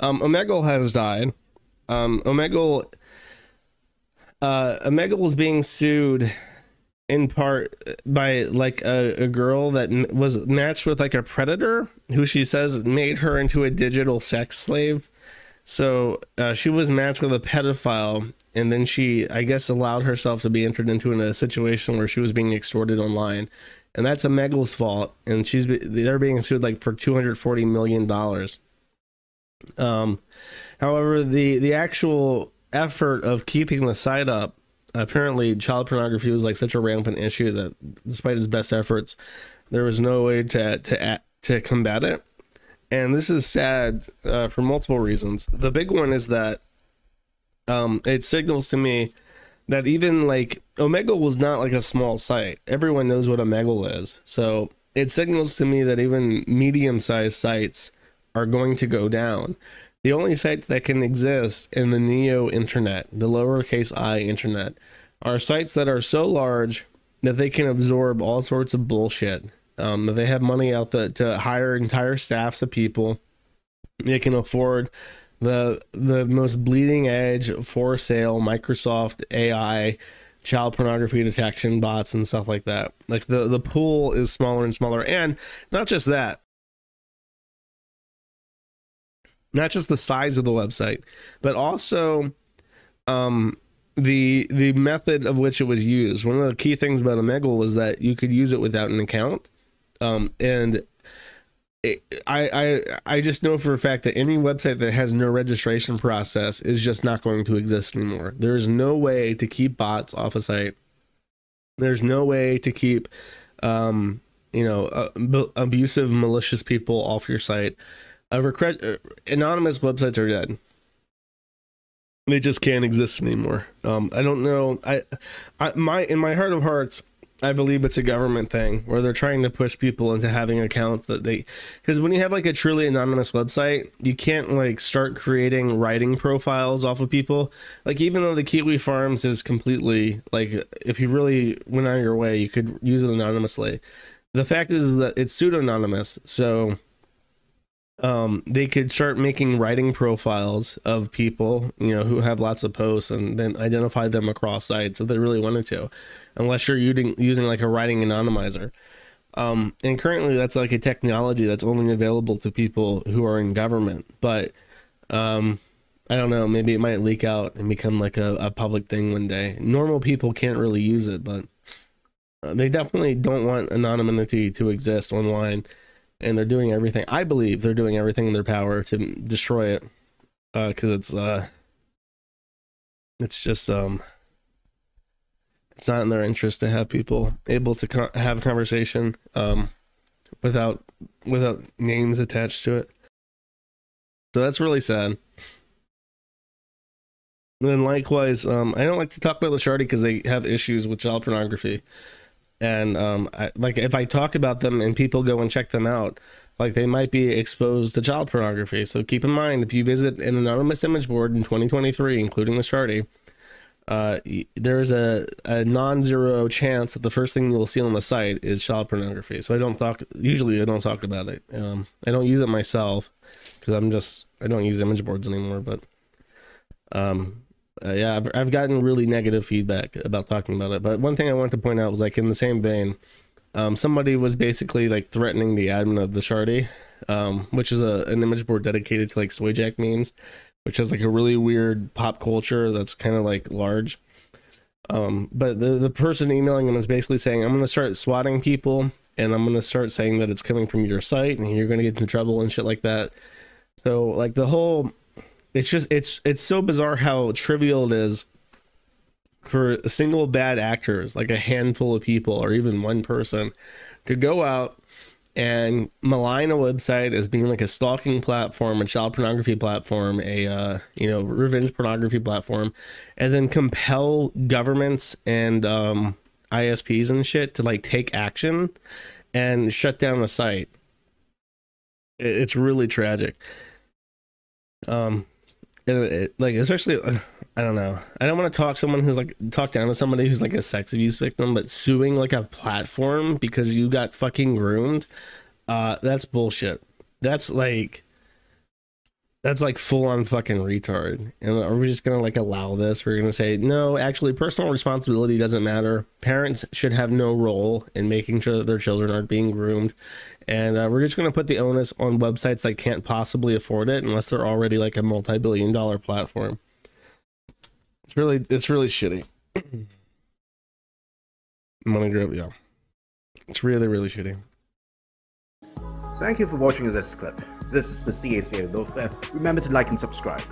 Um, Omegle has died. Um, Omegle, uh, Omegle was being sued in part by like a, a girl that was matched with like a predator who she says made her into a digital sex slave. So uh, she was matched with a pedophile, and then she, I guess, allowed herself to be entered into a situation where she was being extorted online, and that's Omegle's fault. And she's they're being sued like for two hundred forty million dollars. Um, however, the the actual effort of keeping the site up, apparently, child pornography was like such a rampant issue that, despite his best efforts, there was no way to to to combat it. And this is sad uh, for multiple reasons. The big one is that um, it signals to me that even like Omegle was not like a small site. Everyone knows what Omegle is, so it signals to me that even medium-sized sites are going to go down. The only sites that can exist in the neo internet, the lowercase i internet, are sites that are so large that they can absorb all sorts of bullshit. Um, they have money out the, to hire entire staffs of people. They can afford the the most bleeding edge for sale Microsoft AI child pornography detection bots and stuff like that. Like the the pool is smaller and smaller, and not just that. Not just the size of the website, but also um, the the method of which it was used. One of the key things about Omegle was that you could use it without an account, um, and I I I just know for a fact that any website that has no registration process is just not going to exist anymore. There is no way to keep bots off a site. There's no way to keep um, you know uh, abusive malicious people off your site uh, recre- uh, anonymous websites are dead. They just can't exist anymore. Um, I don't know. I, I, my in my heart of hearts, I believe it's a government thing where they're trying to push people into having accounts that they, because when you have like a truly anonymous website, you can't like start creating writing profiles off of people. Like even though the Kiwi Farms is completely like, if you really went out of your way, you could use it anonymously. The fact is that it's pseudonymous, so um, they could start making writing profiles of people, you know, who have lots of posts and then identify them across sites if they really wanted to, unless you're using using like a writing anonymizer. Um, and currently that's like a technology that's only available to people who are in government. But um, I don't know, maybe it might leak out and become like a, a public thing one day. Normal people can't really use it, but uh, they definitely don't want anonymity to exist online and they're doing everything. I believe they're doing everything in their power to destroy it, because uh, it's uh, it's just um, it's not in their interest to have people able to have a conversation um, without without names attached to it. So that's really sad. And then likewise, um, I don't like to talk about the Sharty because they have issues with child pornography and um, I, like if I talk about them and people go and check them out, like they might be exposed to child pornography. So keep in mind if you visit an anonymous image board in 2023, including the Sharty, uh, there is a, a non-zero chance that the first thing you'll see on the site is child pornography. So I don't talk. Usually, I don't talk about it. Um, I don't use it myself because I'm just I don't use image boards anymore. But um, uh, yeah, I've, I've gotten really negative feedback about talking about it. But one thing I wanted to point out was like in the same vein, um, somebody was basically like threatening the admin of the Sharty, um, which is a, an image board dedicated to like Soyjack memes, which has like a really weird pop culture that's kind of like large. Um, but the, the person emailing him is basically saying, I'm going to start swatting people and I'm going to start saying that it's coming from your site and you're going to get into trouble and shit like that. So like the whole it's just it's it's so bizarre how trivial it is for single bad actors like a handful of people or even one person to go out and malign a website as being like a stalking platform, a child pornography platform, a uh, you know revenge pornography platform, and then compel governments and um, ISPs and shit to like take action and shut down the site. It's really tragic. Um, it, like especially I don't know. I don't want to talk someone who's like talk down to somebody who's like a sex abuse victim, but suing like a platform because you got fucking groomed. Uh, that's bullshit. That's like that's like full on fucking retard. And are we just gonna like allow this? We're gonna say no. Actually, personal responsibility doesn't matter. Parents should have no role in making sure that their children aren't being groomed, and uh, we're just gonna put the onus on websites that can't possibly afford it unless they're already like a multi-billion dollar platform. It's really it's really shitty. Money grip, yeah. It's really really shitty. Thank you for watching this clip. This is the CACA Loaf. Remember to like and subscribe.